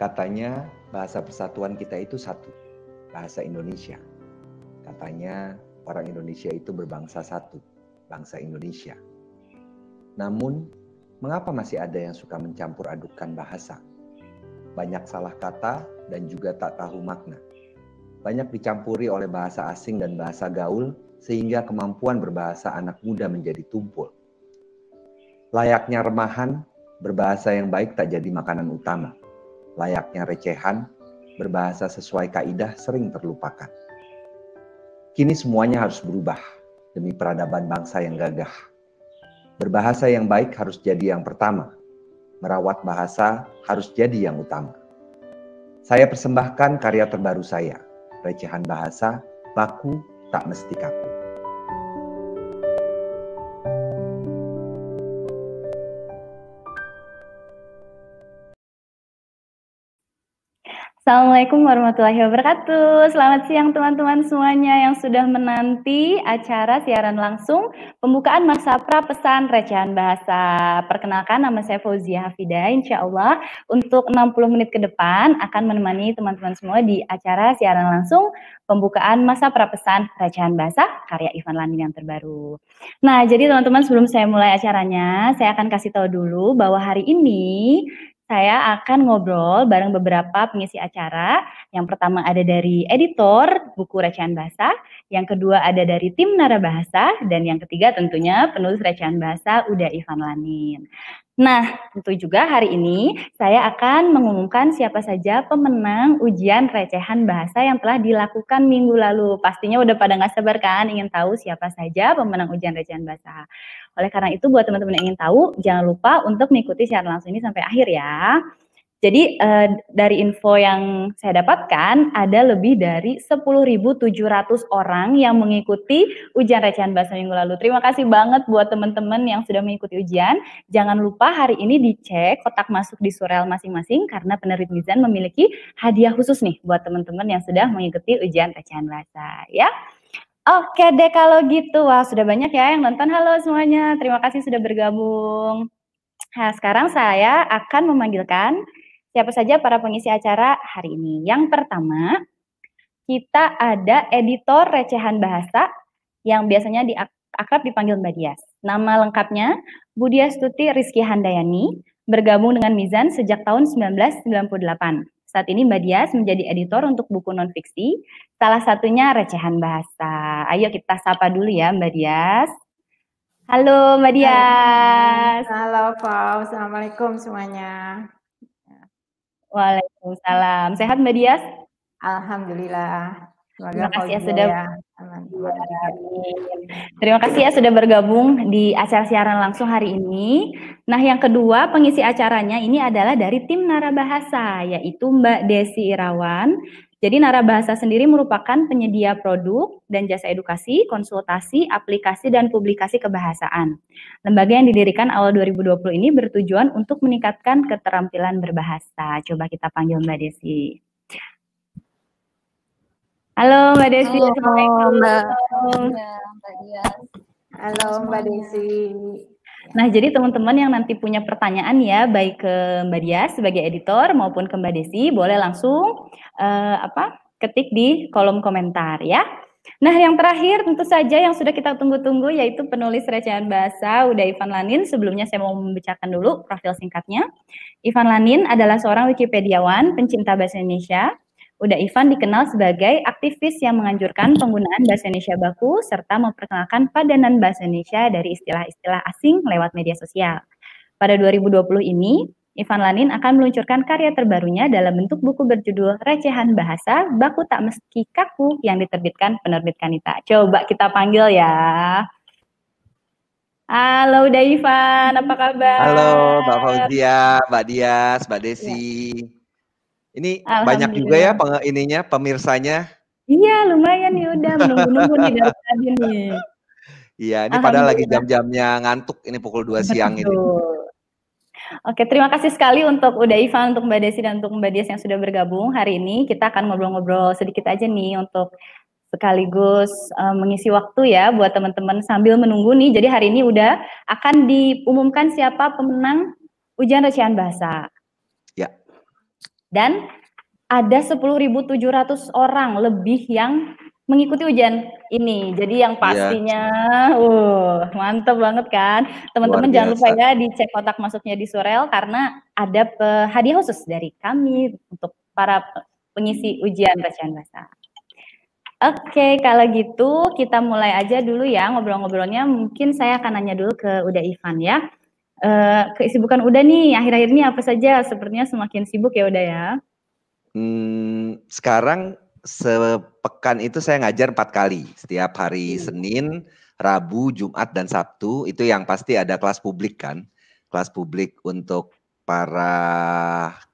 Katanya bahasa persatuan kita itu satu, bahasa Indonesia. Katanya orang Indonesia itu berbangsa satu, bangsa Indonesia. Namun, mengapa masih ada yang suka mencampur adukan bahasa? Banyak salah kata dan juga tak tahu makna. Banyak dicampuri oleh bahasa asing dan bahasa gaul sehingga kemampuan berbahasa anak muda menjadi tumpul. Layaknya remahan, berbahasa yang baik tak jadi makanan utama layaknya recehan, berbahasa sesuai kaidah sering terlupakan. Kini semuanya harus berubah demi peradaban bangsa yang gagah. Berbahasa yang baik harus jadi yang pertama. Merawat bahasa harus jadi yang utama. Saya persembahkan karya terbaru saya, Recehan Bahasa, Baku Tak Mesti Kaku. Assalamualaikum warahmatullahi wabarakatuh. Selamat siang teman-teman semuanya yang sudah menanti acara siaran langsung pembukaan masa pra pesan recehan bahasa. Perkenalkan nama saya Fauzia Hafida. Insya Allah untuk 60 menit ke depan akan menemani teman-teman semua di acara siaran langsung pembukaan masa pra pesan recehan bahasa karya Ivan Lanin yang terbaru. Nah, jadi teman-teman sebelum saya mulai acaranya, saya akan kasih tahu dulu bahwa hari ini saya akan ngobrol bareng beberapa pengisi acara. Yang pertama ada dari editor buku Recehan Bahasa, yang kedua ada dari tim Nara Bahasa, dan yang ketiga tentunya penulis Recehan Bahasa Uda Ivan Lanin. Nah, tentu juga hari ini saya akan mengumumkan siapa saja pemenang ujian recehan bahasa yang telah dilakukan minggu lalu. Pastinya udah pada nggak sabar kan ingin tahu siapa saja pemenang ujian recehan bahasa. Oleh karena itu buat teman-teman yang ingin tahu, jangan lupa untuk mengikuti siaran langsung ini sampai akhir ya. Jadi uh, dari info yang saya dapatkan ada lebih dari 10.700 orang yang mengikuti ujian recehan bahasa minggu lalu. Terima kasih banget buat teman-teman yang sudah mengikuti ujian. Jangan lupa hari ini dicek kotak masuk di surel masing-masing karena penerbit Mizan memiliki hadiah khusus nih buat teman-teman yang sudah mengikuti ujian recehan bahasa ya. Oke deh kalau gitu. Wah, sudah banyak ya yang nonton. Halo semuanya. Terima kasih sudah bergabung. Nah, sekarang saya akan memanggilkan siapa saja para pengisi acara hari ini. Yang pertama, kita ada editor recehan bahasa yang biasanya di akrab dipanggil Mbak Dias. Nama lengkapnya Budia Stuti Rizky Handayani, bergabung dengan Mizan sejak tahun 1998. Saat ini Mbak Dias menjadi editor untuk buku non-fiksi, salah satunya Recehan Bahasa. Ayo kita sapa dulu ya Mbak Dias. Halo Mbak Dias. Halo Pak, Assalamualaikum semuanya. Waalaikumsalam. Sehat Mbak Dias? Alhamdulillah. Semoga Terima kasih ya sudah ya. Terima kasih ya sudah bergabung di acara siaran langsung hari ini. Nah, yang kedua pengisi acaranya ini adalah dari tim Narabahasa yaitu Mbak Desi Irawan jadi Narabahasa sendiri merupakan penyedia produk dan jasa edukasi, konsultasi, aplikasi, dan publikasi kebahasaan. Lembaga yang didirikan awal 2020 ini bertujuan untuk meningkatkan keterampilan berbahasa. Coba kita panggil Mbak Desi. Halo Mbak Desi. Halo Mbak. Halo Mbak Desi. Nah, jadi teman-teman yang nanti punya pertanyaan ya, baik ke Mbak Dia sebagai editor maupun ke Mbak Desi, boleh langsung uh, apa ketik di kolom komentar ya. Nah, yang terakhir tentu saja yang sudah kita tunggu-tunggu yaitu penulis recehan bahasa udah Ivan Lanin. Sebelumnya saya mau membacakan dulu profil singkatnya. Ivan Lanin adalah seorang Wikipediawan, pencinta bahasa Indonesia, Uda Ivan dikenal sebagai aktivis yang menganjurkan penggunaan bahasa Indonesia baku serta memperkenalkan padanan bahasa Indonesia dari istilah-istilah asing lewat media sosial. Pada 2020 ini, Ivan Lanin akan meluncurkan karya terbarunya dalam bentuk buku berjudul Recehan Bahasa Baku Tak Meski Kaku yang diterbitkan penerbit Kanita. Coba kita panggil ya. Halo Uda Ivan, apa kabar? Halo Mbak Fauzia, Mbak Dias, Mbak Desi. Ya. Ini banyak juga ya peng ininya pemirsanya. Iya, lumayan nih udah menunggu-nunggu nih dari tadi nih. Iya, ini padahal lagi jam-jamnya ngantuk ini pukul 2 siang ini. Oke, terima kasih sekali untuk udah Ivan, untuk Mbak Desi dan untuk Mbak Dias yang sudah bergabung hari ini. Kita akan ngobrol-ngobrol sedikit aja nih untuk sekaligus uh, mengisi waktu ya buat teman-teman sambil menunggu nih. Jadi hari ini udah akan diumumkan siapa pemenang ujian recehan bahasa. Dan ada 10.700 orang lebih yang mengikuti ujian ini. Jadi yang iya. pastinya, ya. uh, mantep banget kan. Teman-teman jangan lupa ya dicek kotak masuknya di Surel karena ada hadiah khusus dari kami untuk para pengisi ujian bacaan bahasa. Oke, kalau gitu kita mulai aja dulu ya ngobrol-ngobrolnya. Mungkin saya akan nanya dulu ke Uda Ivan ya. Uh, kesibukan Uda nih akhir-akhir ini apa saja? Sepertinya semakin sibuk ya Uda ya. Hmm, sekarang sepekan itu saya ngajar empat kali. Setiap hari hmm. Senin, Rabu, Jumat, dan Sabtu. Itu yang pasti ada kelas publik kan. Kelas publik untuk para,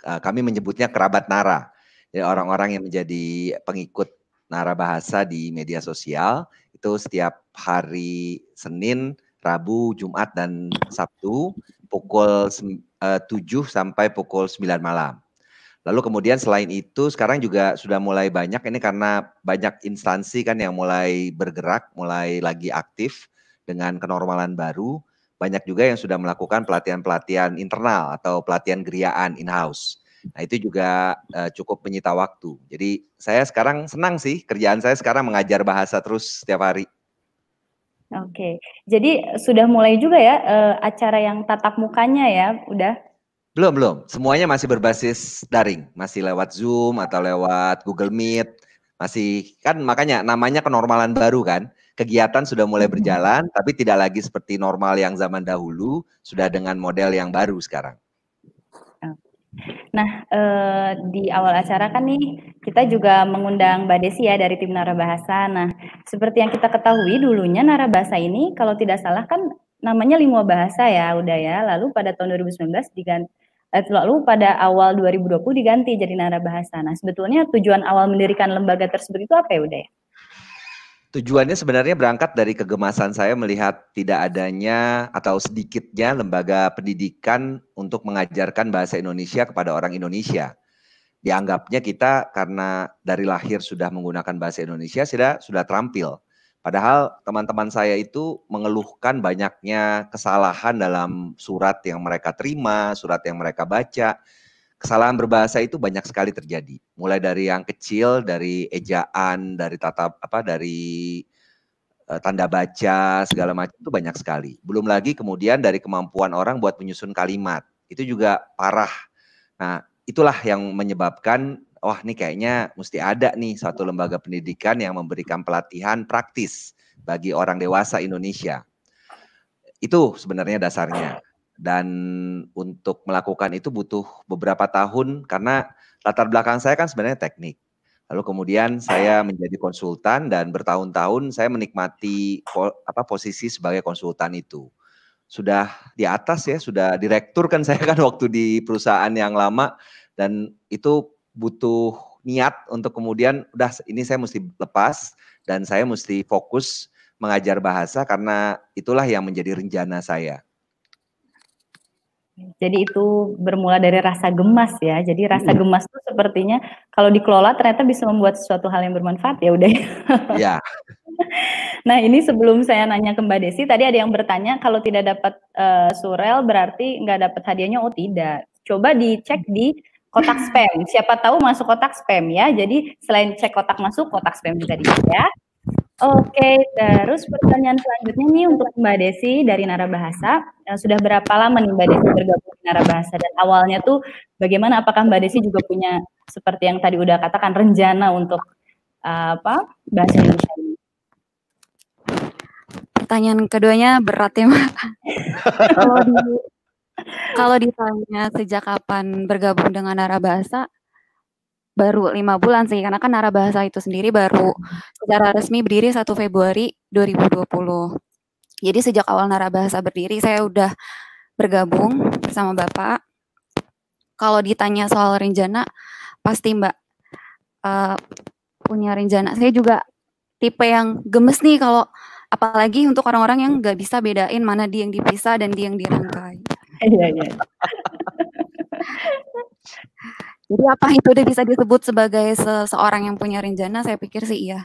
uh, kami menyebutnya kerabat Nara. Jadi orang-orang yang menjadi pengikut Nara Bahasa di media sosial itu setiap hari Senin, Rabu, Jumat dan Sabtu pukul uh, 7 sampai pukul 9 malam. Lalu kemudian selain itu sekarang juga sudah mulai banyak ini karena banyak instansi kan yang mulai bergerak, mulai lagi aktif dengan kenormalan baru. Banyak juga yang sudah melakukan pelatihan-pelatihan internal atau pelatihan geriaan in-house. Nah, itu juga uh, cukup menyita waktu. Jadi saya sekarang senang sih kerjaan saya sekarang mengajar bahasa terus setiap hari. Oke, jadi sudah mulai juga ya uh, acara yang tatap mukanya ya, udah? Belum belum, semuanya masih berbasis daring, masih lewat Zoom atau lewat Google Meet, masih kan makanya namanya kenormalan baru kan. Kegiatan sudah mulai berjalan, tapi tidak lagi seperti normal yang zaman dahulu, sudah dengan model yang baru sekarang. Nah, eh, di awal acara kan nih kita juga mengundang Mbak Desi ya dari tim Narabahasa. Nah, seperti yang kita ketahui dulunya Narabahasa ini kalau tidak salah kan namanya Lingua Bahasa ya, udah ya. Lalu pada tahun 2019 diganti eh, lalu pada awal 2020 diganti jadi Narabahasa. Nah, sebetulnya tujuan awal mendirikan lembaga tersebut itu apa ya, udah ya? Tujuannya sebenarnya berangkat dari kegemasan saya melihat tidak adanya atau sedikitnya lembaga pendidikan untuk mengajarkan bahasa Indonesia kepada orang Indonesia. Dianggapnya kita karena dari lahir sudah menggunakan bahasa Indonesia sudah sudah terampil. Padahal teman-teman saya itu mengeluhkan banyaknya kesalahan dalam surat yang mereka terima, surat yang mereka baca, kesalahan berbahasa itu banyak sekali terjadi. Mulai dari yang kecil, dari ejaan, dari tata apa, dari uh, tanda baca segala macam itu banyak sekali. Belum lagi kemudian dari kemampuan orang buat menyusun kalimat itu juga parah. Nah itulah yang menyebabkan wah ini kayaknya mesti ada nih satu lembaga pendidikan yang memberikan pelatihan praktis bagi orang dewasa Indonesia. Itu sebenarnya dasarnya dan untuk melakukan itu butuh beberapa tahun karena latar belakang saya kan sebenarnya teknik. Lalu kemudian saya menjadi konsultan dan bertahun-tahun saya menikmati apa posisi sebagai konsultan itu. Sudah di atas ya, sudah direktur kan saya kan waktu di perusahaan yang lama dan itu butuh niat untuk kemudian udah ini saya mesti lepas dan saya mesti fokus mengajar bahasa karena itulah yang menjadi rencana saya. Jadi itu bermula dari rasa gemas ya. Jadi rasa gemas itu sepertinya kalau dikelola ternyata bisa membuat sesuatu hal yang bermanfaat ya udah. Ya. nah ini sebelum saya nanya ke Mbak Desi, tadi ada yang bertanya kalau tidak dapat uh, surel berarti nggak dapat hadiahnya. Oh tidak. Coba dicek di kotak spam. Siapa tahu masuk kotak spam ya. Jadi selain cek kotak masuk, kotak spam juga dicek ya. Oke, terus pertanyaan selanjutnya nih untuk Mbak Desi dari Narabahasa. Eh, sudah berapa lama nih Mbak Desi bergabung di Narabahasa dan awalnya tuh bagaimana? Apakah Mbak Desi juga punya seperti yang tadi udah katakan rencana untuk uh, apa bahasa Indonesia ini? Pertanyaan keduanya berat ya Mbak. kalau di kalau ditanya sejak kapan bergabung dengan Narabahasa, baru lima bulan sih karena kan Nara Bahasa itu sendiri baru secara resmi berdiri 1 Februari 2020. Jadi sejak awal Nara Bahasa berdiri saya udah bergabung bersama Bapak. Kalau ditanya soal rencana pasti Mbak uh, punya rencana. Saya juga tipe yang gemes nih kalau apalagi untuk orang-orang yang nggak bisa bedain mana dia yang dipisah dan dia yang dirangkai. Iya iya. Jadi apa itu udah bisa disebut sebagai seseorang yang punya rencana? Saya pikir sih iya.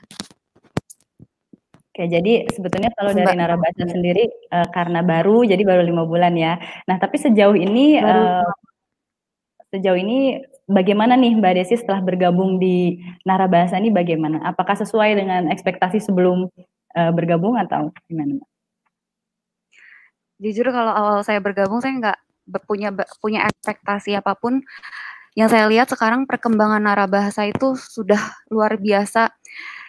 Oke, jadi sebetulnya kalau dari narabasa sendiri uh, karena baru, jadi baru lima bulan ya. Nah, tapi sejauh ini uh, sejauh ini bagaimana nih Mbak Desi setelah bergabung di Narabahasa ini bagaimana? Apakah sesuai dengan ekspektasi sebelum uh, bergabung atau gimana? Mbak? Jujur kalau awal saya bergabung saya nggak punya punya ekspektasi apa pun. Yang saya lihat sekarang perkembangan narabahasa itu sudah luar biasa.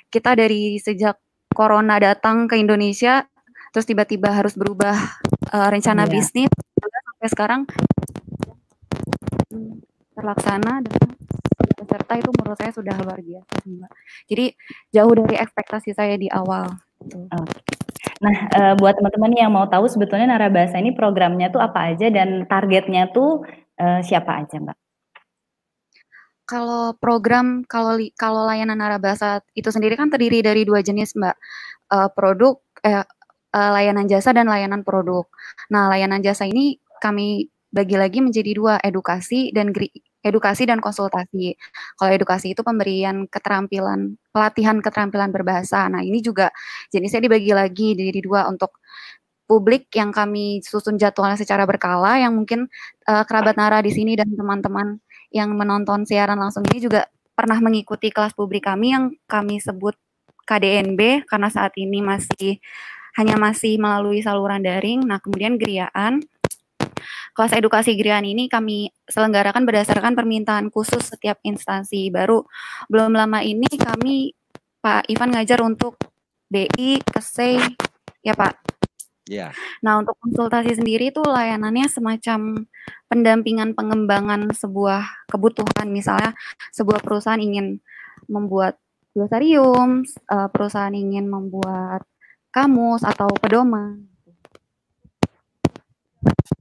Kita dari sejak corona datang ke Indonesia, terus tiba-tiba harus berubah uh, rencana yeah. bisnis sampai sekarang terlaksana dan peserta itu menurut saya sudah luar biasa Mbak. Jadi jauh dari ekspektasi saya di awal. Nah, uh, buat teman-teman yang mau tahu sebetulnya Narabahasa ini programnya tuh apa aja dan targetnya tuh uh, siapa aja, Mbak? Kalau program kalau kalau layanan Narabahasa itu sendiri kan terdiri dari dua jenis, Mbak. Uh, produk eh, uh, layanan jasa dan layanan produk. Nah, layanan jasa ini kami bagi lagi menjadi dua, edukasi dan edukasi dan konsultasi. Kalau edukasi itu pemberian keterampilan, pelatihan keterampilan berbahasa. Nah, ini juga jenisnya dibagi lagi jadi dua untuk publik yang kami susun jadwalnya secara berkala yang mungkin uh, kerabat Nara di sini dan teman-teman yang menonton siaran langsung ini juga pernah mengikuti kelas publik kami yang kami sebut KDNB karena saat ini masih hanya masih melalui saluran daring. Nah, kemudian geriaan Kelas edukasi Grian ini kami selenggarakan berdasarkan permintaan khusus setiap instansi. Baru belum lama ini kami Pak Ivan ngajar untuk BI, KSE, ya Pak. Yeah. Nah, untuk konsultasi sendiri itu layanannya semacam pendampingan pengembangan sebuah kebutuhan. Misalnya sebuah perusahaan ingin membuat glosarium, eh, perusahaan ingin membuat kamus atau pedoman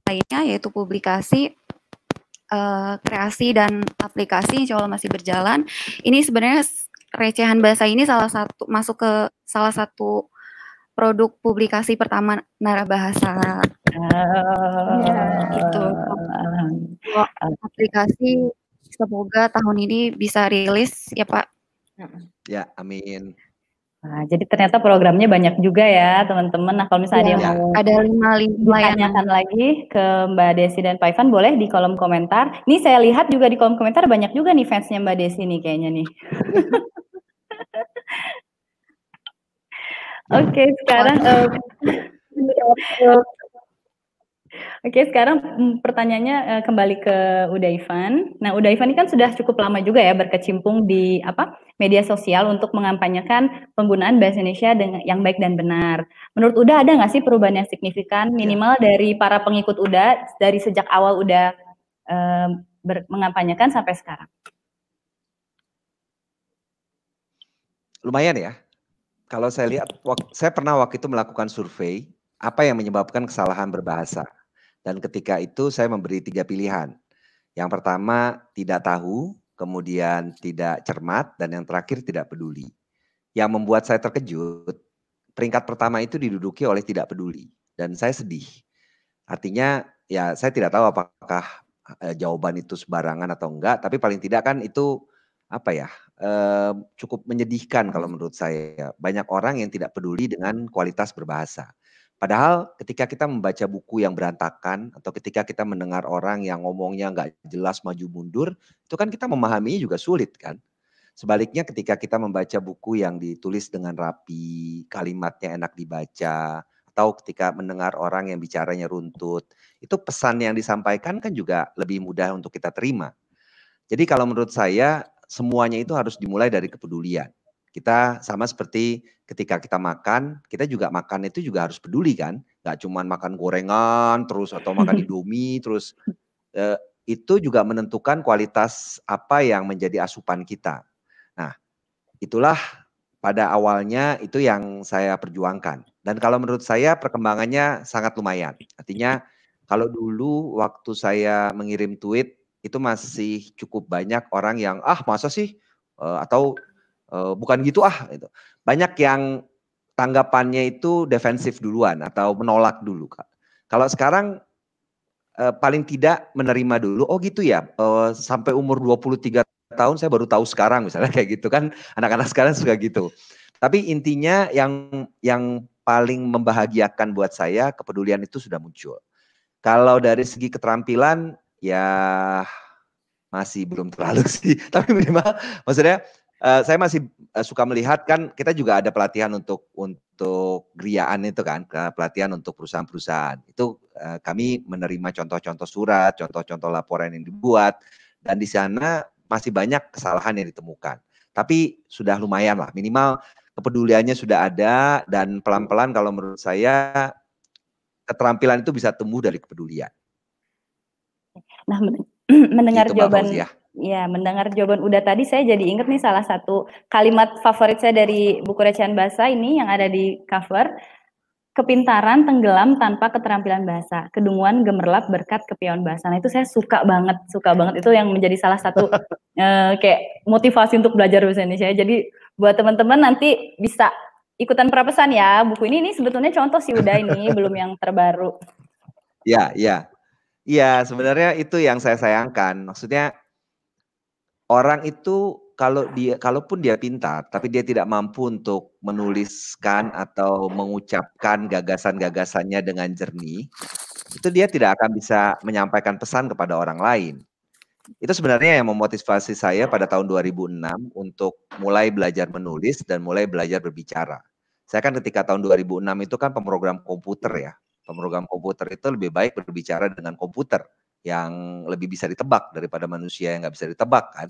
lainnya yaitu publikasi uh, kreasi dan aplikasi insya Allah masih berjalan. Ini sebenarnya recehan bahasa ini salah satu masuk ke salah satu produk publikasi pertama Narabahasa. Uh, ya, gitu. Aplikasi semoga tahun ini bisa rilis ya Pak. Ya, amin. Nah, jadi ternyata programnya banyak juga ya teman-teman. Nah kalau misalnya ya, dia mau ada lima layanan lagi ke Mbak Desi dan Pak Ivan boleh di kolom komentar. Ini saya lihat juga di kolom komentar banyak juga nih fansnya Mbak Desi nih kayaknya nih. Oke okay, sekarang uh, Oke, sekarang mm, pertanyaannya uh, kembali ke Uda Ivan. Nah, Uda Ivan ini kan sudah cukup lama juga ya berkecimpung di apa media sosial untuk mengampanyekan penggunaan bahasa Indonesia dengan yang baik dan benar. Menurut Uda ada nggak sih perubahan yang signifikan minimal dari para pengikut Uda dari sejak awal Uda uh, ber, mengampanyekan sampai sekarang? Lumayan ya. Kalau saya lihat, saya pernah waktu itu melakukan survei apa yang menyebabkan kesalahan berbahasa dan ketika itu saya memberi tiga pilihan. Yang pertama tidak tahu, kemudian tidak cermat, dan yang terakhir tidak peduli. Yang membuat saya terkejut, peringkat pertama itu diduduki oleh tidak peduli. Dan saya sedih. Artinya ya saya tidak tahu apakah eh, jawaban itu sembarangan atau enggak, tapi paling tidak kan itu apa ya cukup menyedihkan kalau menurut saya. Banyak orang yang tidak peduli dengan kualitas berbahasa. Padahal ketika kita membaca buku yang berantakan atau ketika kita mendengar orang yang ngomongnya nggak jelas maju mundur, itu kan kita memahaminya juga sulit kan. Sebaliknya ketika kita membaca buku yang ditulis dengan rapi, kalimatnya enak dibaca, atau ketika mendengar orang yang bicaranya runtut, itu pesan yang disampaikan kan juga lebih mudah untuk kita terima. Jadi kalau menurut saya semuanya itu harus dimulai dari kepedulian. Kita sama seperti ketika kita makan, kita juga makan itu juga harus peduli kan. Gak cuma makan gorengan terus atau makan indomie terus. Eh, itu juga menentukan kualitas apa yang menjadi asupan kita. Nah, itulah pada awalnya itu yang saya perjuangkan. Dan kalau menurut saya perkembangannya sangat lumayan. Artinya kalau dulu waktu saya mengirim tweet itu masih cukup banyak orang yang ah masa sih? Uh, atau uh, bukan gitu ah itu banyak yang tanggapannya itu defensif duluan atau menolak dulu kak. Kalau sekarang uh, paling tidak menerima dulu oh gitu ya uh, sampai umur 23 tahun saya baru tahu sekarang misalnya kayak gitu kan. Anak-anak sekarang suka gitu. Tapi intinya yang yang paling membahagiakan buat saya kepedulian itu sudah muncul. Kalau dari segi keterampilan ya masih belum terlalu sih, tapi minimal maksudnya uh, saya masih uh, suka melihat kan kita juga ada pelatihan untuk untuk griaan itu kan, pelatihan untuk perusahaan-perusahaan. Itu uh, kami menerima contoh-contoh surat, contoh-contoh laporan yang dibuat dan di sana masih banyak kesalahan yang ditemukan. Tapi sudah lumayan lah, minimal kepeduliannya sudah ada dan pelan-pelan kalau menurut saya keterampilan itu bisa tumbuh dari kepedulian. Nah, mendengar gitu, jawaban ya. ya, mendengar jawaban udah tadi saya jadi inget nih salah satu kalimat favorit saya dari buku recehan bahasa ini yang ada di cover. Kepintaran tenggelam tanpa keterampilan bahasa, kedunguan gemerlap berkat kepiawaian bahasa. Nah itu saya suka banget, suka banget itu yang menjadi salah satu uh, kayak motivasi untuk belajar bahasa Indonesia. Jadi buat teman-teman nanti bisa ikutan prapesan ya. Buku ini ini sebetulnya contoh sih udah ini belum yang terbaru. Ya, ya. Iya, sebenarnya itu yang saya sayangkan. Maksudnya orang itu kalau dia kalaupun dia pintar tapi dia tidak mampu untuk menuliskan atau mengucapkan gagasan-gagasannya dengan jernih, itu dia tidak akan bisa menyampaikan pesan kepada orang lain. Itu sebenarnya yang memotivasi saya pada tahun 2006 untuk mulai belajar menulis dan mulai belajar berbicara. Saya kan ketika tahun 2006 itu kan pemrogram komputer ya pemrogram komputer itu lebih baik berbicara dengan komputer yang lebih bisa ditebak daripada manusia yang nggak bisa ditebak kan.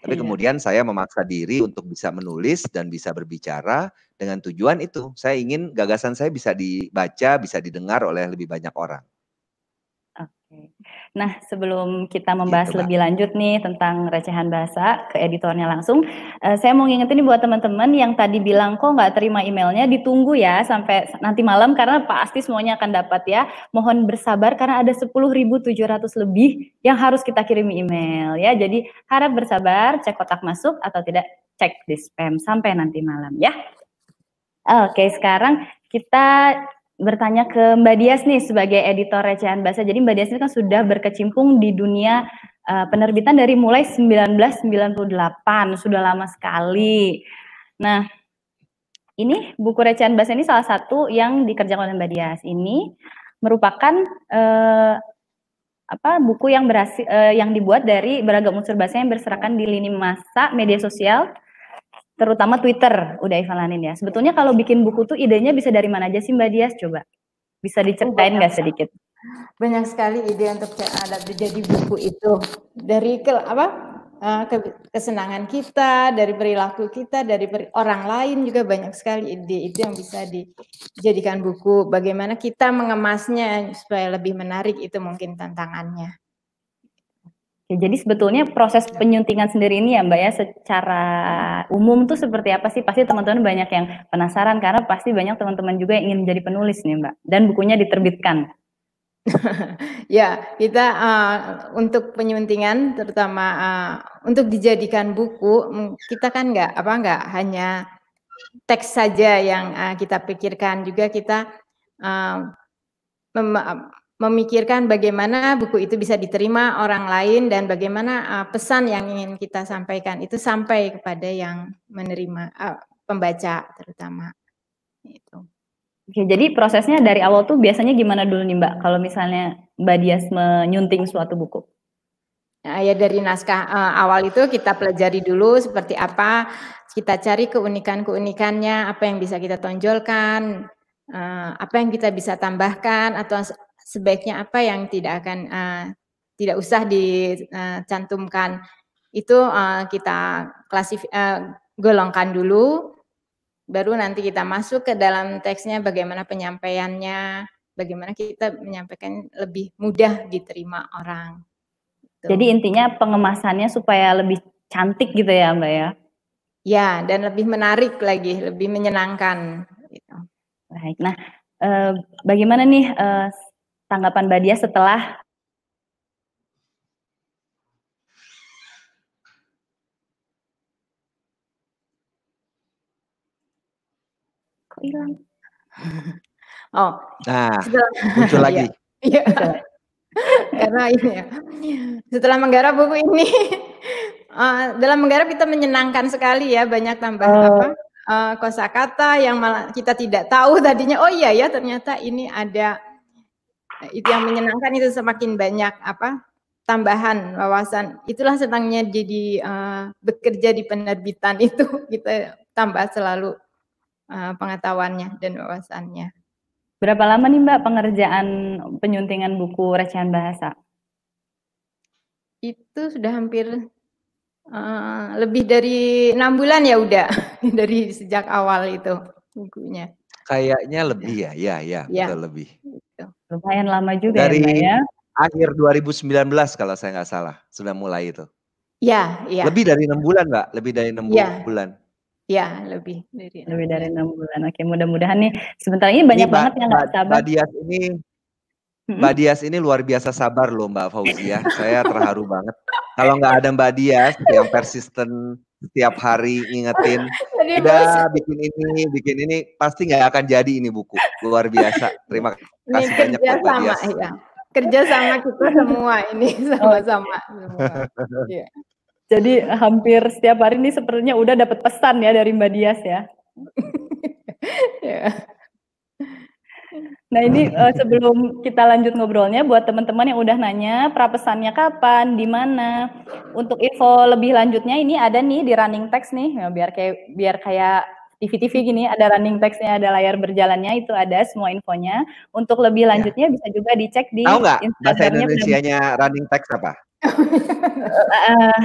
Tapi iya. kemudian saya memaksa diri untuk bisa menulis dan bisa berbicara dengan tujuan itu. Saya ingin gagasan saya bisa dibaca, bisa didengar oleh lebih banyak orang. Nah, sebelum kita membahas gitu, lebih lanjut nih tentang recehan bahasa ke editornya langsung, uh, saya mau ngingetin nih buat teman-teman yang tadi bilang kok nggak terima emailnya, ditunggu ya sampai nanti malam karena pasti semuanya akan dapat ya. Mohon bersabar karena ada 10.700 lebih yang harus kita kirim email ya. Jadi harap bersabar, cek kotak masuk atau tidak cek di spam sampai nanti malam ya. Oke, sekarang kita bertanya ke Mbak Dias nih sebagai editor recehan bahasa. Jadi Mbak Dias ini kan sudah berkecimpung di dunia uh, penerbitan dari mulai 1998, sudah lama sekali. Nah, ini buku recehan bahasa ini salah satu yang dikerjakan oleh Mbak Dias. Ini merupakan uh, apa buku yang berhasil uh, yang dibuat dari beragam unsur bahasa yang berserakan di lini masa media sosial terutama Twitter udah Ivan Lanin ya. Sebetulnya kalau bikin buku tuh idenya bisa dari mana aja sih Mbak Dias coba? Bisa diceritain nggak sedikit? Banyak sekali ide untuk ada jadi buku itu dari ke apa? Uh, kesenangan kita, dari perilaku kita, dari peri, orang lain juga banyak sekali ide itu yang bisa dijadikan buku. Bagaimana kita mengemasnya supaya lebih menarik itu mungkin tantangannya. Ya, jadi sebetulnya proses penyuntingan sendiri ini ya Mbak ya secara umum tuh seperti apa sih? Pasti teman-teman banyak yang penasaran karena pasti banyak teman-teman juga yang ingin menjadi penulis nih Mbak dan bukunya diterbitkan. ya, kita uh, untuk penyuntingan terutama uh, untuk dijadikan buku kita kan nggak apa nggak hanya teks saja yang uh, kita pikirkan juga kita uh, memikirkan bagaimana buku itu bisa diterima orang lain dan bagaimana uh, pesan yang ingin kita sampaikan itu sampai kepada yang menerima uh, pembaca terutama itu. Oke, jadi prosesnya dari awal tuh biasanya gimana dulu nih Mbak kalau misalnya Mbak Dias menyunting suatu buku? Nah, ya dari naskah uh, awal itu kita pelajari dulu seperti apa, kita cari keunikan-keunikannya, apa yang bisa kita tonjolkan, uh, apa yang kita bisa tambahkan atau sebaiknya apa yang tidak akan uh, tidak usah dicantumkan itu uh, kita klasif uh, golongkan dulu. Baru nanti kita masuk ke dalam teksnya bagaimana penyampaiannya bagaimana kita menyampaikan lebih mudah diterima orang. Gitu. jadi intinya pengemasannya supaya lebih cantik gitu ya mbak ya? Ya dan lebih menarik lagi lebih menyenangkan gitu. baik. Nah eh, bagaimana nih eh, tanggapan Mbak Dia setelah kok hilang? Oh, nah muncul lagi. Iya. Karena ini ya, setelah menggarap buku ini, uh, dalam menggarap kita menyenangkan sekali ya, banyak tambah oh. apa uh, kosakata yang malah kita tidak tahu tadinya. Oh iya ya, ternyata ini ada itu yang menyenangkan itu semakin banyak apa tambahan wawasan. Itulah senangnya jadi uh, bekerja di penerbitan itu kita tambah selalu uh, pengetahuannya dan wawasannya. Berapa lama nih Mbak pengerjaan penyuntingan buku recehan bahasa? Itu sudah hampir uh, lebih dari enam bulan ya udah dari sejak awal itu bukunya. Kayaknya lebih ya, ya, ya, ya. betul lebih. Gitu. Lumayan lama juga dari ya, Mbak ya. Akhir 2019 kalau saya nggak salah sudah mulai itu. Ya, ya. Lebih dari enam bulan, Mbak. Lebih dari enam ya. bulan. Ya, lebih dari lebih dari enam bulan. Oke, mudah-mudahan nih sebentar ini banyak ini, banget yang nggak sabar. Mbak Dias ini Mbak Dias ini luar biasa sabar loh Mbak Fauzia. Saya terharu banget. Kalau nggak ada Mbak Dias yang persisten setiap hari ngingetin, udah bikin ini, bikin ini, pasti nggak akan jadi ini buku. Luar biasa. Terima kasih banyak Mbak sama, Dias. Ya. Kerja sama kita semua ini sama-sama. Ya. Jadi hampir setiap hari ini sepertinya udah dapat pesan ya dari Mbak Dias ya. ya. Nah ini uh, sebelum kita lanjut ngobrolnya, buat teman-teman yang udah nanya prapesannya kapan, di mana, untuk info lebih lanjutnya ini ada nih di running text nih, ya, biar kayak biar kayak TV-TV gini ada running textnya, ada layar berjalannya itu ada semua infonya. Untuk lebih ya. lanjutnya ya. bisa juga dicek di Tahu nggak bahasa Indonesia-nya running text apa? uh,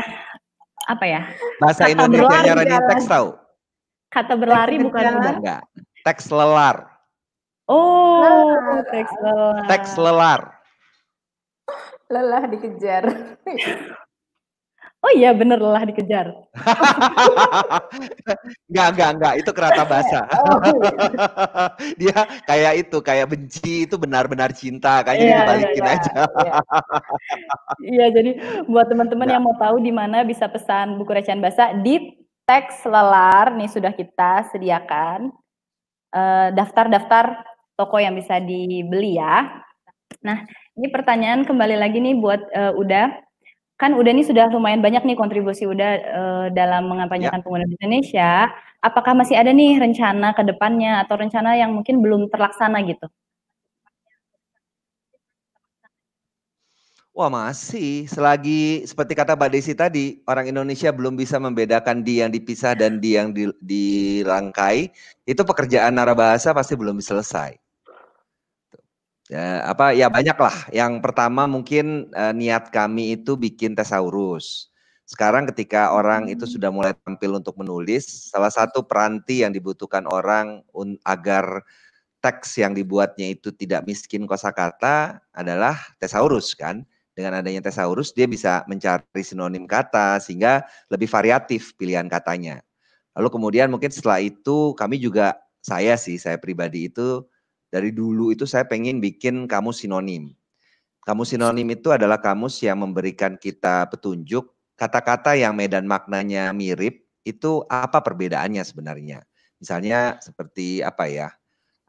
apa ya? Bahasa Kata Indonesia running text tahu? Kata berlari bukan enggak. Teks lelar. Oh, teks lelar. Teks lelar. Lelah dikejar. Oh iya bener lelah dikejar. enggak, enggak, enggak. Itu kerata bahasa. Oh, iya. Dia kayak itu, kayak benci itu benar-benar cinta. Kayaknya iya, dibalikin iya, aja. Iya. iya, jadi buat teman-teman yang mau tahu di mana bisa pesan buku recehan bahasa di teks lelar nih sudah kita sediakan uh, daftar-daftar toko yang bisa dibeli ya. Nah, ini pertanyaan kembali lagi nih buat uh, Uda. Kan Uda ini sudah lumayan banyak nih kontribusi Uda uh, dalam mengampanyekan ya. pengguna di Indonesia. Apakah masih ada nih rencana ke depannya atau rencana yang mungkin belum terlaksana gitu? Wah masih, selagi seperti kata Mbak Desi tadi, orang Indonesia belum bisa membedakan di yang dipisah dan di yang di, dirangkai, itu pekerjaan narabahasa pasti belum selesai. Ya, apa ya banyak lah. Yang pertama mungkin uh, niat kami itu bikin tesaurus. Sekarang ketika orang itu hmm. sudah mulai tampil untuk menulis, salah satu peranti yang dibutuhkan orang agar teks yang dibuatnya itu tidak miskin kosakata adalah tesaurus kan. Dengan adanya tesaurus dia bisa mencari sinonim kata sehingga lebih variatif pilihan katanya. Lalu kemudian mungkin setelah itu kami juga saya sih saya pribadi itu dari dulu itu saya pengen bikin kamus sinonim. Kamus sinonim itu adalah kamus yang memberikan kita petunjuk kata-kata yang medan maknanya mirip itu apa perbedaannya sebenarnya. Misalnya seperti apa ya?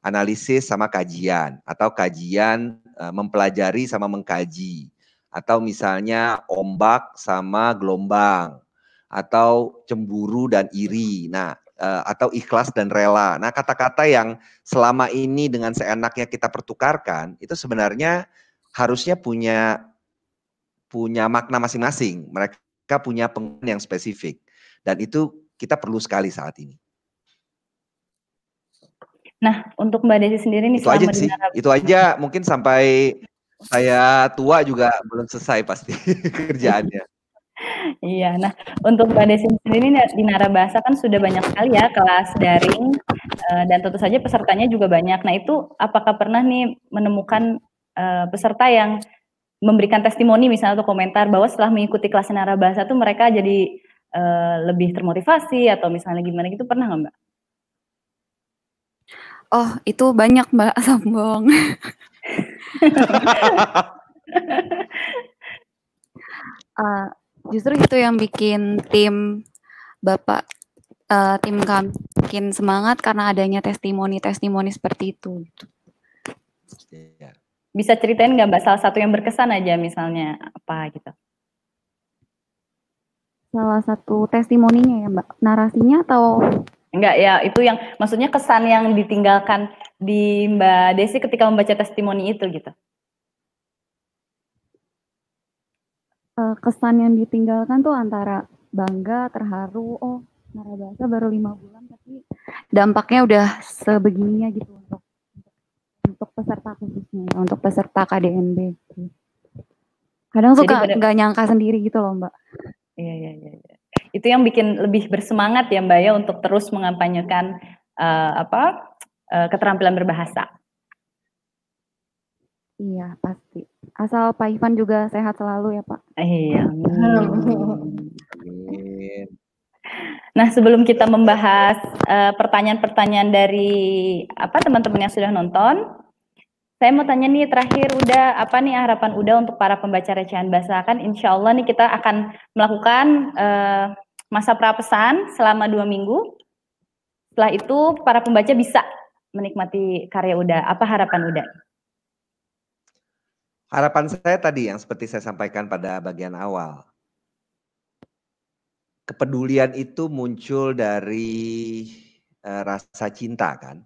Analisis sama kajian atau kajian e, mempelajari sama mengkaji atau misalnya ombak sama gelombang atau cemburu dan iri. Nah, uh, atau ikhlas dan rela. Nah, kata-kata yang selama ini dengan seenaknya kita pertukarkan itu sebenarnya harusnya punya punya makna masing-masing. Mereka punya penggunaan yang spesifik dan itu kita perlu sekali saat ini. Nah, untuk Mbak Desi sendiri nih itu aja sih. Itu aja mungkin sampai saya tua juga belum selesai pasti kerjaannya. Iya, nah untuk Mbak Desi sendiri di Narabahasa kan sudah banyak sekali ya kelas daring uh, dan tentu saja pesertanya juga banyak. Nah itu apakah pernah nih menemukan uh, peserta yang memberikan testimoni misalnya atau komentar bahwa setelah mengikuti kelas Narabahasa tuh mereka jadi uh, lebih termotivasi atau misalnya gimana gitu pernah nggak Mbak? Oh itu banyak Mbak sombong. uh, Justru itu yang bikin tim Bapak uh, tim kami bikin semangat karena adanya testimoni-testimoni seperti itu gitu. Iya. Bisa ceritain nggak Mbak salah satu yang berkesan aja misalnya apa gitu? Salah satu testimoninya ya Mbak, narasinya atau Enggak ya, itu yang maksudnya kesan yang ditinggalkan di Mbak Desi ketika membaca testimoni itu gitu. Uh, kesan yang ditinggalkan tuh antara bangga, terharu, oh Narabasa baru lima bulan tapi dampaknya udah sebegininya gitu untuk untuk peserta khususnya ya, untuk peserta KDNB. Kadang suka nggak nyangka sendiri gitu loh Mbak. Iya, iya, iya. iya. Itu yang bikin lebih bersemangat ya Mbak ya untuk terus mengampanyekan uh, apa uh, keterampilan berbahasa. Iya, pasti. Asal Pak Ivan juga sehat selalu ya, Pak. Iya. Nah, sebelum kita membahas eh, pertanyaan-pertanyaan uh, dari apa teman-teman yang sudah nonton, saya mau tanya nih terakhir udah apa nih harapan udah untuk para pembaca recehan bahasa kan insya Allah nih kita akan melakukan uh, masa prapesan selama dua minggu. Setelah itu para pembaca bisa menikmati karya Uda. Apa harapan Uda? Harapan saya tadi yang seperti saya sampaikan pada bagian awal. Kepedulian itu muncul dari uh, rasa cinta kan.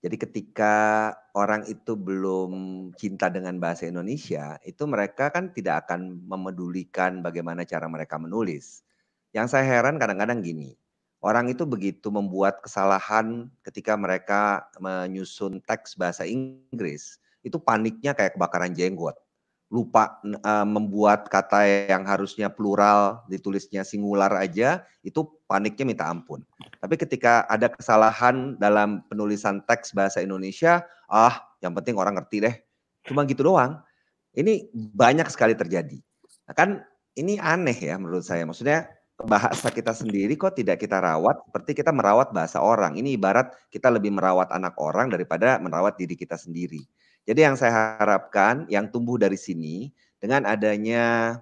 Jadi ketika orang itu belum cinta dengan bahasa Indonesia, itu mereka kan tidak akan memedulikan bagaimana cara mereka menulis. Yang saya heran kadang-kadang gini, orang itu begitu membuat kesalahan ketika mereka menyusun teks bahasa Inggris, itu paniknya kayak kebakaran jenggot lupa uh, membuat kata yang harusnya plural ditulisnya singular aja itu paniknya minta ampun. Tapi ketika ada kesalahan dalam penulisan teks bahasa Indonesia, ah yang penting orang ngerti deh. Cuma gitu doang. Ini banyak sekali terjadi. Nah, kan ini aneh ya menurut saya. Maksudnya bahasa kita sendiri kok tidak kita rawat seperti kita merawat bahasa orang. Ini ibarat kita lebih merawat anak orang daripada merawat diri kita sendiri. Jadi yang saya harapkan yang tumbuh dari sini dengan adanya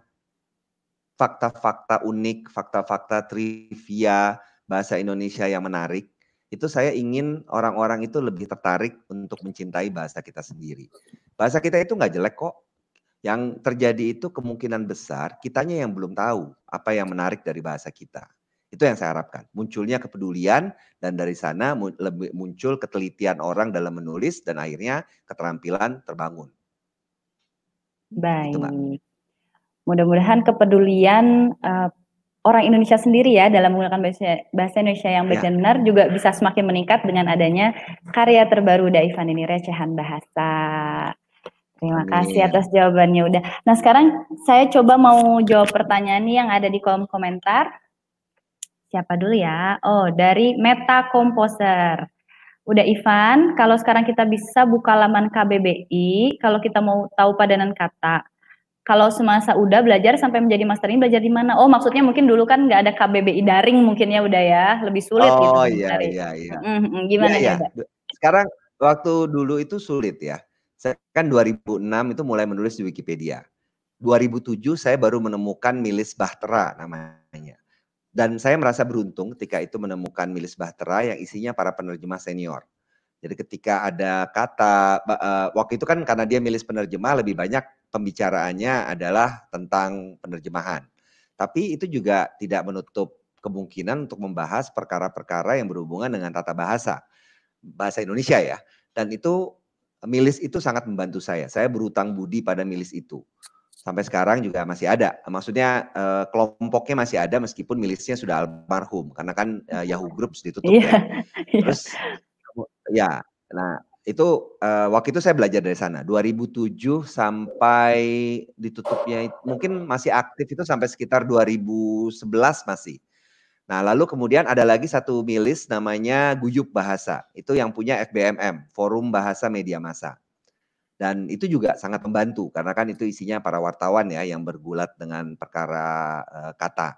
fakta-fakta unik, fakta-fakta trivia bahasa Indonesia yang menarik, itu saya ingin orang-orang itu lebih tertarik untuk mencintai bahasa kita sendiri. Bahasa kita itu nggak jelek kok. Yang terjadi itu kemungkinan besar kitanya yang belum tahu apa yang menarik dari bahasa kita. Itu yang saya harapkan. Munculnya kepedulian dan dari sana muncul ketelitian orang dalam menulis dan akhirnya keterampilan terbangun. Baik. Mudah-mudahan kepedulian uh, orang Indonesia sendiri ya dalam menggunakan bahasa, bahasa Indonesia yang ya. benar juga bisa semakin meningkat dengan adanya karya terbaru Daifan ini recehan bahasa. Terima Amin. kasih atas jawabannya udah. Nah sekarang saya coba mau jawab pertanyaan yang ada di kolom komentar. Siapa dulu ya? Oh, dari Meta Composer. Udah Ivan, kalau sekarang kita bisa buka laman KBBI, kalau kita mau tahu padanan kata. Kalau semasa udah belajar sampai menjadi master ini belajar di mana? Oh, maksudnya mungkin dulu kan nggak ada KBBI daring mungkin ya udah ya, lebih sulit oh, gitu. Oh iya iya iya. Mm, gimana ya? ya? Sekarang waktu dulu itu sulit ya. Saya kan 2006 itu mulai menulis di Wikipedia. 2007 saya baru menemukan Milis Bahtera namanya. Dan saya merasa beruntung ketika itu menemukan Milis Bahtera yang isinya para penerjemah senior. Jadi ketika ada kata, uh, waktu itu kan karena dia milis penerjemah lebih banyak pembicaraannya adalah tentang penerjemahan. Tapi itu juga tidak menutup kemungkinan untuk membahas perkara-perkara yang berhubungan dengan tata bahasa. Bahasa Indonesia ya. Dan itu milis itu sangat membantu saya. Saya berutang budi pada milis itu sampai sekarang juga masih ada. Maksudnya uh, kelompoknya masih ada meskipun milisnya sudah almarhum karena kan uh, Yahoo Groups ditutup yeah. ya. Terus ya, nah itu uh, waktu itu saya belajar dari sana 2007 sampai ditutupnya mungkin masih aktif itu sampai sekitar 2011 masih. Nah, lalu kemudian ada lagi satu milis namanya Guyup Bahasa. Itu yang punya FBMM, Forum Bahasa Media Massa. Dan itu juga sangat membantu karena kan itu isinya para wartawan ya yang bergulat dengan perkara uh, kata.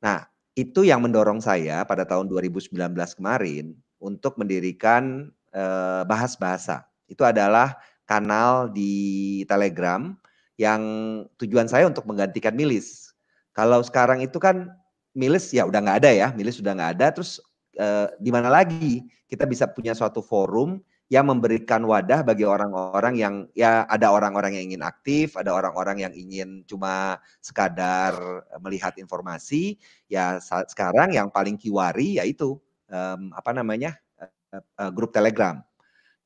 Nah, itu yang mendorong saya pada tahun 2019 kemarin untuk mendirikan uh, bahas bahasa. Itu adalah kanal di Telegram yang tujuan saya untuk menggantikan milis. Kalau sekarang itu kan milis ya udah nggak ada ya, milis sudah nggak ada. Terus uh, di mana lagi kita bisa punya suatu forum yang memberikan wadah bagi orang-orang yang ya ada orang-orang yang ingin aktif, ada orang-orang yang ingin cuma sekadar eh, melihat informasi. Ya sekarang yang paling kiwari yaitu um, apa namanya uh, uh, grup Telegram.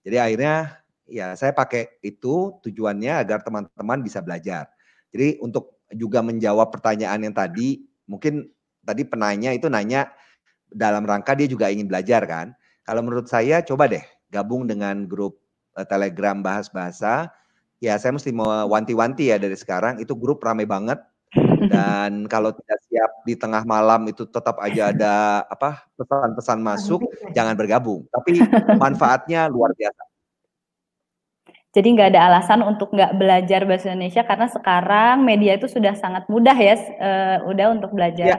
Jadi akhirnya ya saya pakai itu tujuannya agar teman-teman bisa belajar. Jadi untuk juga menjawab pertanyaan yang tadi, mungkin tadi penanya itu nanya dalam rangka dia juga ingin belajar kan. Kalau menurut saya coba deh gabung dengan grup uh, Telegram bahas bahasa. Ya saya mesti mau wanti-wanti ya dari sekarang itu grup ramai banget dan kalau tidak siap di tengah malam itu tetap aja ada apa pesan-pesan masuk, jangan bergabung. Tapi manfaatnya luar biasa. Jadi nggak ada alasan untuk nggak belajar bahasa Indonesia karena sekarang media itu sudah sangat mudah ya, uh, udah untuk belajar. Ya.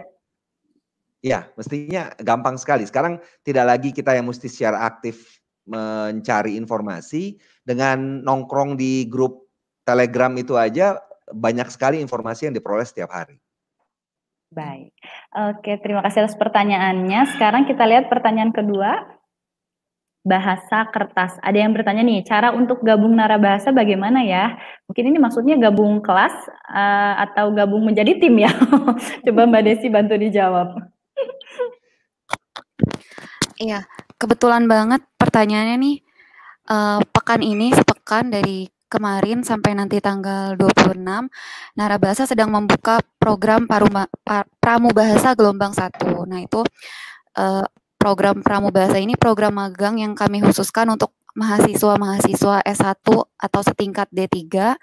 ya, mestinya gampang sekali. Sekarang tidak lagi kita yang mesti secara aktif mencari informasi dengan nongkrong di grup Telegram itu aja banyak sekali informasi yang diperoleh setiap hari. Baik, oke terima kasih atas pertanyaannya. Sekarang kita lihat pertanyaan kedua bahasa kertas. Ada yang bertanya nih, cara untuk gabung narabahasa bagaimana ya? Mungkin ini maksudnya gabung kelas uh, atau gabung menjadi tim ya? Coba Mbak Desi bantu dijawab. Iya, kebetulan banget pertanyaannya nih, uh, pekan ini sepekan dari kemarin sampai nanti tanggal 26, Narabahasa sedang membuka program Paruma, Pramu Bahasa Gelombang 1. Nah itu uh, program Pramubahasa ini program magang yang kami khususkan untuk mahasiswa-mahasiswa S1 atau setingkat D3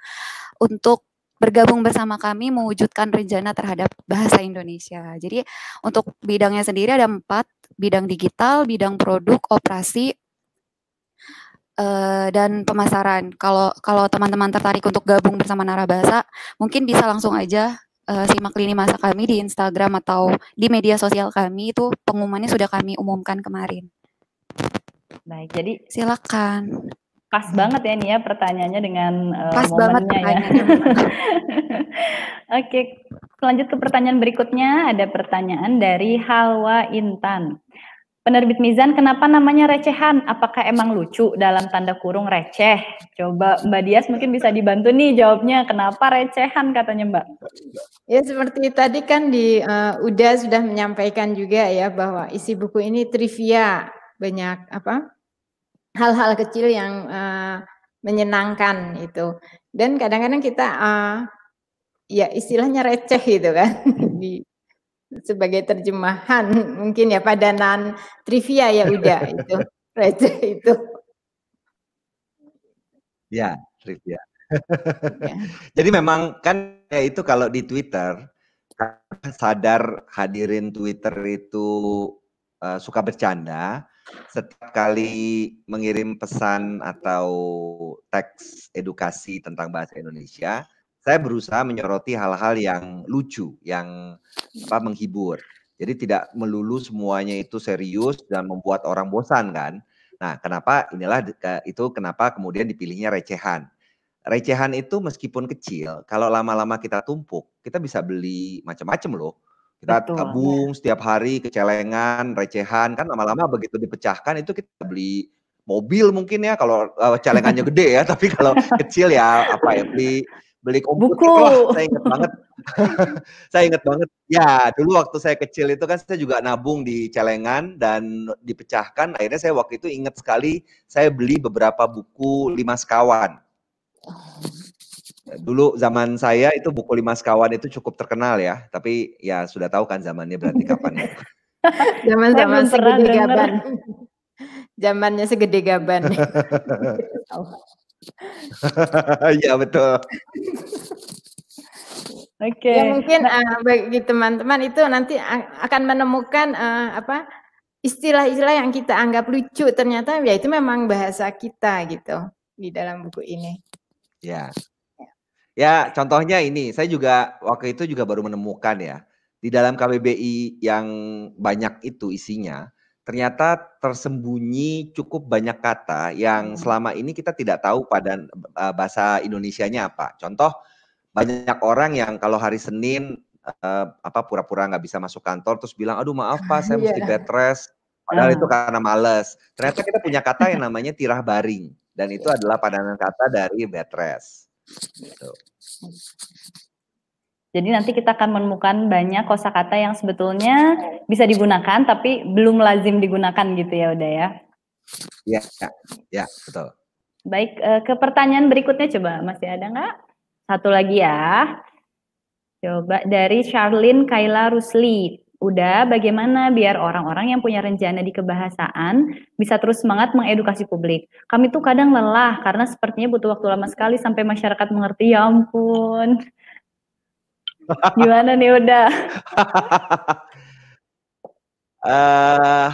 untuk bergabung bersama kami mewujudkan rencana terhadap bahasa Indonesia. Jadi untuk bidangnya sendiri ada empat, bidang digital, bidang produk, operasi, uh, dan pemasaran. Kalau kalau teman-teman tertarik untuk gabung bersama Narabahasa, mungkin bisa langsung aja uh, simak lini masa kami di Instagram atau di media sosial kami itu pengumumannya sudah kami umumkan kemarin. Baik, jadi silakan. Pas banget ya nih ya pertanyaannya dengan uh, pas banget ya. Oke, lanjut ke pertanyaan berikutnya. Ada pertanyaan dari Halwa Intan. Penerbit Mizan, kenapa namanya recehan? Apakah emang lucu dalam tanda kurung receh? Coba Mbak Dias mungkin bisa dibantu nih jawabnya. Kenapa recehan katanya Mbak? Ya seperti tadi kan di uh, udah sudah menyampaikan juga ya bahwa isi buku ini trivia banyak apa hal-hal kecil yang uh, menyenangkan itu. Dan kadang-kadang kita uh, ya istilahnya receh gitu kan sebagai terjemahan mungkin ya padanan trivia ya udah itu receh itu. Ya, trivia. ya. Jadi memang kan ya itu kalau di Twitter sadar hadirin Twitter itu uh, suka bercanda, setiap kali mengirim pesan atau teks edukasi tentang bahasa Indonesia, saya berusaha menyoroti hal-hal yang lucu, yang apa menghibur. Jadi tidak melulu semuanya itu serius dan membuat orang bosan kan. Nah, kenapa inilah itu kenapa kemudian dipilihnya recehan. Recehan itu meskipun kecil, kalau lama-lama kita tumpuk, kita bisa beli macam-macam loh. Kita Betul, tabung setiap hari kecelengan, recehan kan lama-lama begitu dipecahkan itu kita beli mobil mungkin ya kalau uh, celengannya gede ya, tapi kalau kecil ya apa ya beli beli komputer Buku. lah saya ingat banget. Saya ingat banget. Ya dulu waktu saya kecil itu kan saya juga nabung di celengan dan dipecahkan. Akhirnya saya waktu itu ingat sekali saya beli beberapa buku lima sekawan. Dulu zaman saya itu buku lima sekawan itu cukup terkenal ya tapi ya sudah tahu kan zamannya berarti kapan ya. Zaman zaman segede gaban. zamannya segede gaban Iya betul. Oke. Okay. Ya mungkin uh, bagi teman-teman itu nanti akan menemukan uh, apa istilah-istilah yang kita anggap lucu ternyata ya itu memang bahasa kita gitu di dalam buku ini. Ya. Ya, contohnya ini, saya juga waktu itu juga baru menemukan ya di dalam KBBI yang banyak itu isinya ternyata tersembunyi cukup banyak kata yang hmm. selama ini kita tidak tahu pada uh, bahasa Indonesianya apa. Contoh banyak orang yang kalau hari Senin uh, apa pura-pura nggak bisa masuk kantor terus bilang aduh maaf Pak saya mesti bed rest. Padahal itu karena males. Ternyata kita punya kata yang namanya tirah baring dan itu adalah padanan kata dari bed rest. Gitu. Jadi nanti kita akan menemukan banyak kosakata yang sebetulnya bisa digunakan tapi belum lazim digunakan gitu ya udah ya. Iya, ya, ya, betul. Baik, eh, ke pertanyaan berikutnya coba masih ada nggak? Satu lagi ya. Coba dari Charlene Kaila Rusli. Udah, bagaimana biar orang-orang yang punya rencana di kebahasaan bisa terus semangat mengedukasi publik? Kami tuh kadang lelah karena sepertinya butuh waktu lama sekali sampai masyarakat mengerti. Ya ampun. Gimana nih udah? uh,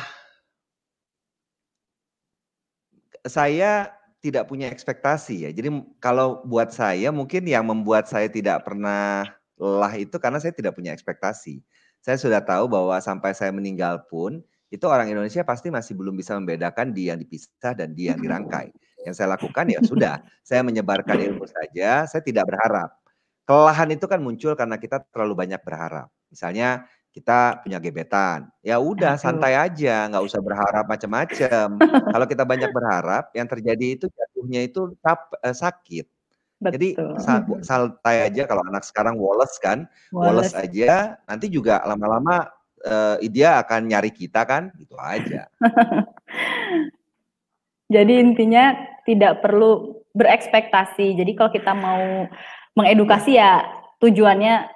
saya tidak punya ekspektasi ya. Jadi kalau buat saya mungkin yang membuat saya tidak pernah lelah itu karena saya tidak punya ekspektasi saya sudah tahu bahwa sampai saya meninggal pun itu orang Indonesia pasti masih belum bisa membedakan dia yang dipisah dan dia yang dirangkai. Yang saya lakukan ya sudah, saya menyebarkan ilmu saja, saya tidak berharap. Kelelahan itu kan muncul karena kita terlalu banyak berharap. Misalnya kita punya gebetan, ya udah santai aja, nggak usah berharap macam-macam. Kalau kita banyak berharap, yang terjadi itu jatuhnya itu tap, eh, sakit. Jadi santai aja kalau anak sekarang Wallace kan, Wallace, Wallace aja nanti juga lama-lama uh, dia akan nyari kita kan, gitu aja. Jadi intinya tidak perlu berekspektasi. Jadi kalau kita mau mengedukasi ya tujuannya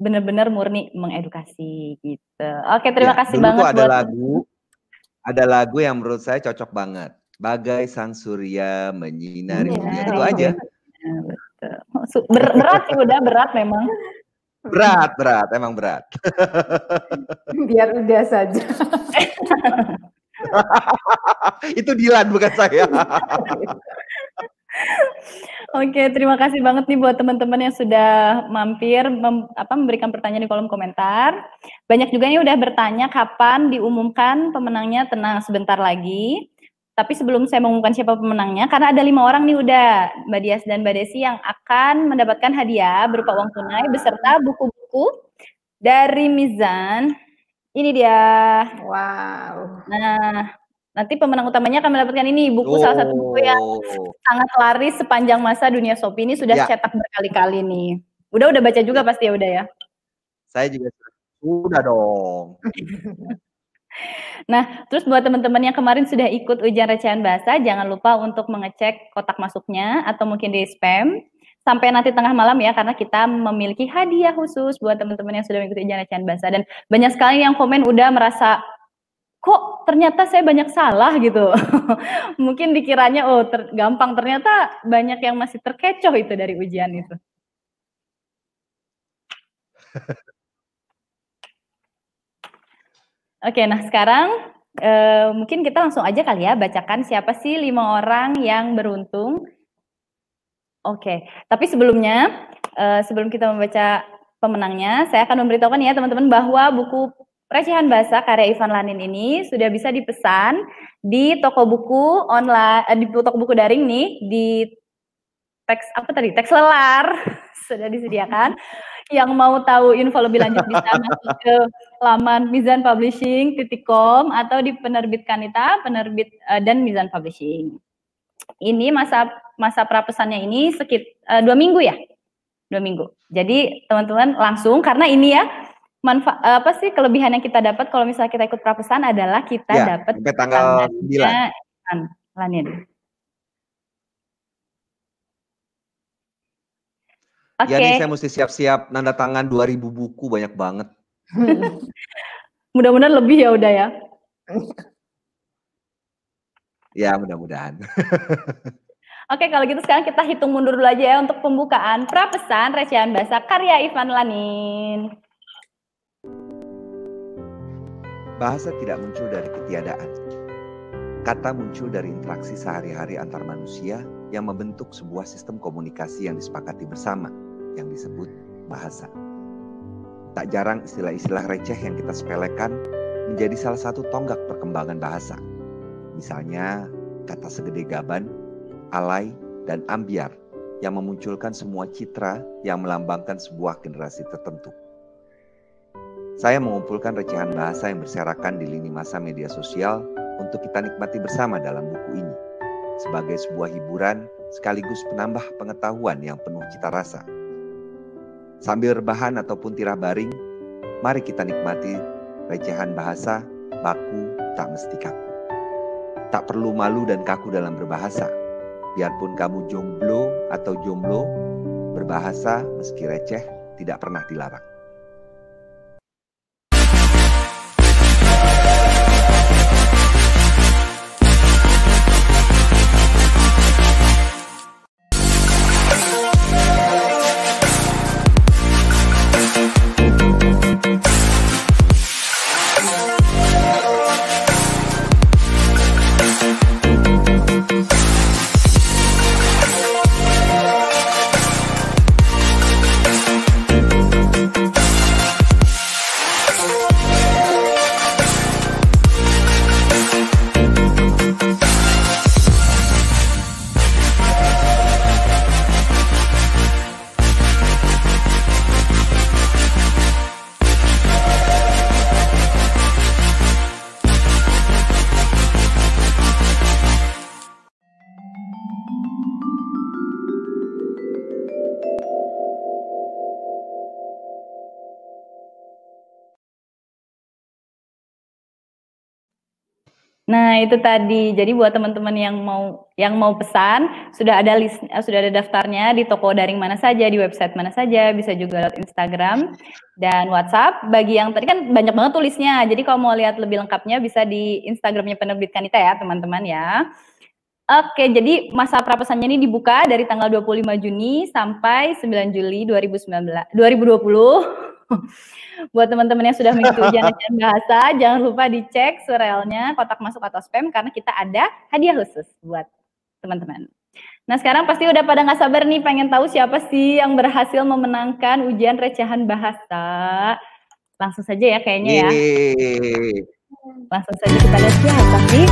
benar-benar murni mengedukasi gitu. Oke, terima ya, kasih banget ada buat lagu ada lagu yang menurut saya cocok banget. Bagai sang surya menyinari dunia. Itu aja betul. Ber berat sih udah berat memang. Berat, berat, emang berat. Biar udah saja. Itu Dilan bukan saya. Oke, terima kasih banget nih buat teman-teman yang sudah mampir mem, apa memberikan pertanyaan di kolom komentar. Banyak juga yang udah bertanya kapan diumumkan pemenangnya. Tenang sebentar lagi. Tapi sebelum saya mengumumkan siapa pemenangnya, karena ada lima orang nih udah Mbak Dias dan Mbak Desi yang akan mendapatkan hadiah berupa uang tunai beserta buku-buku dari Mizan. Ini dia. Wow. Nah, nanti pemenang utamanya akan mendapatkan ini buku oh. salah satu buku yang oh. sangat laris sepanjang masa dunia Shopee ini sudah ya. cetak berkali-kali nih. Udah udah baca juga pasti ya udah ya. Saya juga sudah dong. Nah, terus buat teman-teman yang kemarin sudah ikut ujian recehan bahasa, jangan lupa untuk mengecek kotak masuknya atau mungkin di spam sampai nanti tengah malam ya karena kita memiliki hadiah khusus buat teman-teman yang sudah mengikuti ujian recehan bahasa dan banyak sekali yang komen udah merasa kok ternyata saya banyak salah gitu. mungkin dikiranya oh ter gampang ternyata banyak yang masih terkecoh itu dari ujian itu. Oke, nah sekarang uh, mungkin kita langsung aja kali ya bacakan siapa sih lima orang yang beruntung. Oke, tapi sebelumnya uh, sebelum kita membaca pemenangnya, saya akan memberitahukan ya teman-teman bahwa buku Recehan Bahasa karya Ivan Lanin ini sudah bisa dipesan di toko buku online, eh, di toko buku daring nih di teks apa tadi teks lelar sudah disediakan yang mau tahu info lebih lanjut bisa masuk ke laman mizanpublishing.com atau di penerbit Kanita, penerbit uh, dan Mizan Publishing. Ini masa masa prapesannya ini sekit uh, dua minggu ya, dua minggu. Jadi teman-teman langsung karena ini ya manfaat apa sih kelebihan yang kita dapat kalau misalnya kita ikut prapesan adalah kita ya, dapat sampai tanggal 9. Lanin. Okay. Ya nih saya mesti siap-siap nanda tangan 2000 buku banyak banget. Mudah-mudahan lebih ya udah ya. ya mudah-mudahan. Oke kalau gitu sekarang kita hitung mundur dulu aja ya untuk pembukaan prapesan recehan bahasa karya Ivan Lanin. Bahasa tidak muncul dari ketiadaan. Kata muncul dari interaksi sehari-hari antar manusia yang membentuk sebuah sistem komunikasi yang disepakati bersama yang disebut bahasa. Tak jarang istilah-istilah receh yang kita sepelekan menjadi salah satu tonggak perkembangan bahasa. Misalnya kata segede gaban, alay, dan ambiar yang memunculkan semua citra yang melambangkan sebuah generasi tertentu. Saya mengumpulkan recehan bahasa yang berserakan di lini masa media sosial untuk kita nikmati bersama dalam buku ini sebagai sebuah hiburan sekaligus penambah pengetahuan yang penuh cita rasa. Sambil rebahan ataupun tirah baring, mari kita nikmati recehan bahasa, baku tak mesti kaku. Tak perlu malu dan kaku dalam berbahasa. Biarpun kamu jomblo atau jomblo, berbahasa meski receh tidak pernah dilarang. Nah, itu tadi. Jadi buat teman-teman yang mau yang mau pesan, sudah ada list eh, sudah ada daftarnya di toko daring mana saja, di website mana saja, bisa juga lewat Instagram dan WhatsApp. Bagi yang tadi kan banyak banget tulisnya. Jadi kalau mau lihat lebih lengkapnya bisa di Instagramnya penerbit Kanita ya, teman-teman ya. Oke, jadi masa prapesannya ini dibuka dari tanggal 25 Juni sampai 9 Juli 2019 2020. Buat teman-teman yang sudah mengikuti ujian bahasa, jangan lupa dicek surelnya, kotak masuk atau spam, karena kita ada hadiah khusus buat teman-teman. Nah sekarang pasti udah pada nggak sabar nih pengen tahu siapa sih yang berhasil memenangkan ujian recehan bahasa. Langsung saja ya kayaknya ya. Langsung saja kita lihat siapa sih.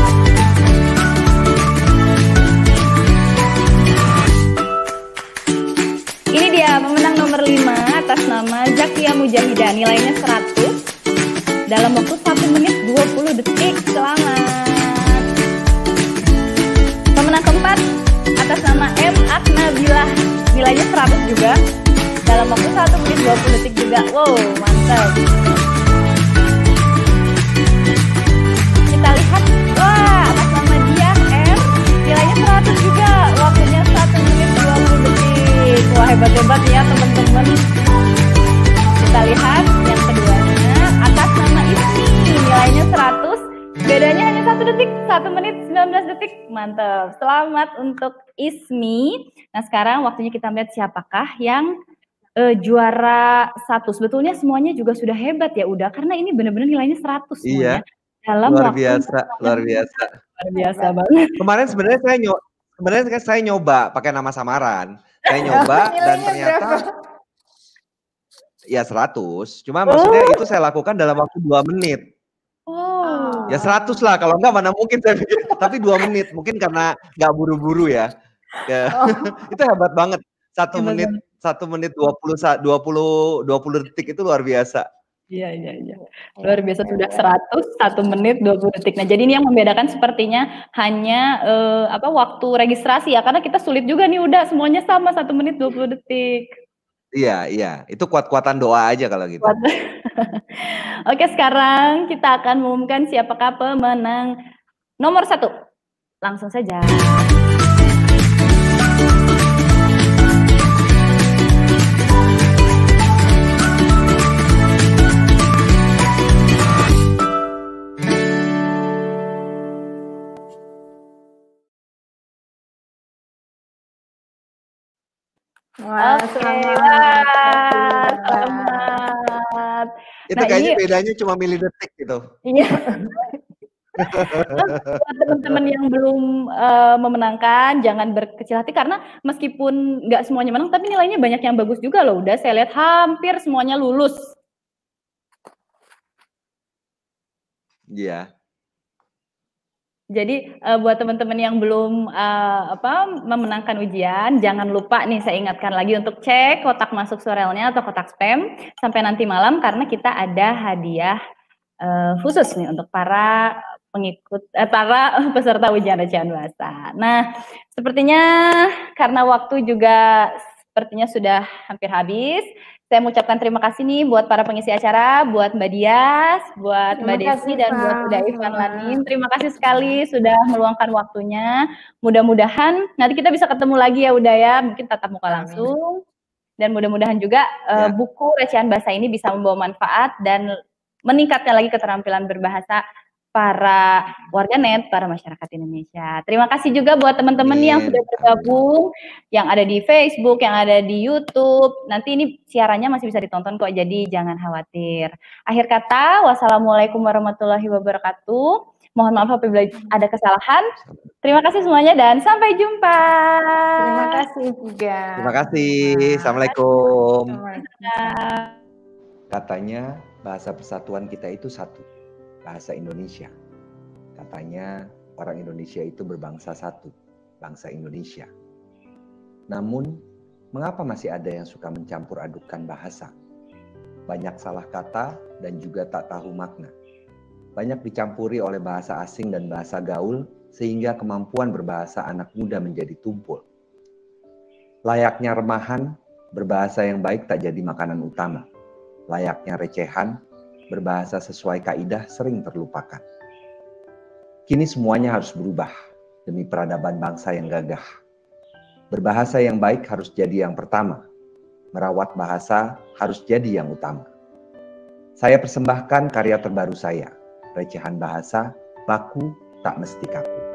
Ini dia pemenang nomor 5 atas nama Zakia Mujahidah. Nilainya 100 dalam waktu 1 menit 20 detik. Selamat. Pemenang keempat atas nama M. Aknabilah. Nilainya 100 juga. Dalam waktu 1 menit 20 detik juga. Wow, mantap. Mantap selamat untuk Ismi nah sekarang waktunya kita melihat siapakah yang uh, juara satu sebetulnya semuanya juga sudah hebat ya udah karena ini benar-benar nilainya 100 semuanya iya. dalam luar biasa luar biasa luar biasa banget kemarin sebenarnya saya nyoba sebenarnya saya nyoba pakai nama samaran saya nyoba dan ternyata berapa? ya 100. Cuma maksudnya oh. itu saya lakukan dalam waktu dua menit. Oh. Ya 100 lah, kalau enggak mana mungkin saya pikir. Tapi dua menit, mungkin karena nggak buru-buru ya. ya. Oh. itu hebat banget. Satu menit, satu menit dua puluh dua puluh dua puluh detik itu luar biasa. Iya, iya, iya. Luar biasa sudah 100, satu menit 20 detik. Nah, jadi ini yang membedakan sepertinya hanya eh, apa waktu registrasi ya, karena kita sulit juga nih udah semuanya sama satu menit 20 detik. Iya, iya. Itu kuat-kuatan doa aja kalau gitu. Oke, sekarang kita akan mengumumkan siapakah pemenang nomor satu. Langsung saja. Wah, selamat. selamat. Itu nah, kayaknya ini, bedanya cuma milidetik gitu. Iya. teman-teman yang belum uh, memenangkan jangan berkecil hati karena meskipun nggak semuanya menang tapi nilainya banyak yang bagus juga loh udah saya lihat hampir semuanya lulus iya jadi uh, buat teman-teman yang belum uh, apa memenangkan ujian, jangan lupa nih saya ingatkan lagi untuk cek kotak masuk sorelnya atau kotak spam sampai nanti malam karena kita ada hadiah uh, khusus nih untuk para pengikut eh, para peserta ujian recehan bahasa. Nah, sepertinya karena waktu juga sepertinya sudah hampir habis. Saya mengucapkan terima kasih nih buat para pengisi acara, buat Mbak Dias, buat terima Mbak Desi, dan buat Uda Ivan Lanin. Terima kasih sekali sudah meluangkan waktunya. Mudah-mudahan nanti kita bisa ketemu lagi ya Uda ya, mungkin tatap muka langsung. dan mudah-mudahan juga uh, buku recehan bahasa ini bisa membawa manfaat dan meningkatkan lagi keterampilan berbahasa para warganet, para masyarakat Indonesia. Terima kasih juga buat teman-teman yang sudah bergabung, yang ada di Facebook, yang ada di YouTube. Nanti ini siarannya masih bisa ditonton kok, jadi jangan khawatir. Akhir kata, wassalamualaikum warahmatullahi wabarakatuh. Mohon maaf apabila ada kesalahan. Terima kasih semuanya dan sampai jumpa. Terima kasih juga. Terima kasih. Assalamualaikum. Katanya bahasa persatuan kita itu satu bahasa Indonesia. Katanya orang Indonesia itu berbangsa satu, bangsa Indonesia. Namun, mengapa masih ada yang suka mencampur adukan bahasa? Banyak salah kata dan juga tak tahu makna. Banyak dicampuri oleh bahasa asing dan bahasa gaul sehingga kemampuan berbahasa anak muda menjadi tumpul. Layaknya remahan, berbahasa yang baik tak jadi makanan utama. Layaknya recehan, berbahasa sesuai kaidah sering terlupakan. Kini semuanya harus berubah demi peradaban bangsa yang gagah. Berbahasa yang baik harus jadi yang pertama. Merawat bahasa harus jadi yang utama. Saya persembahkan karya terbaru saya, Recehan Bahasa, Baku Tak Mesti Kaku.